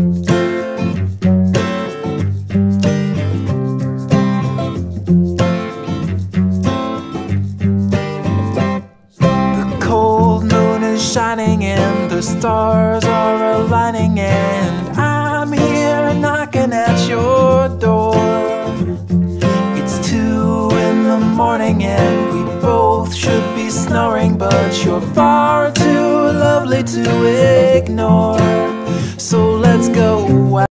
The cold moon is shining and the stars are aligning and I'm here knocking at your door. It's two in the morning and we both should be snoring, but you're far too lovely to ignore let's go.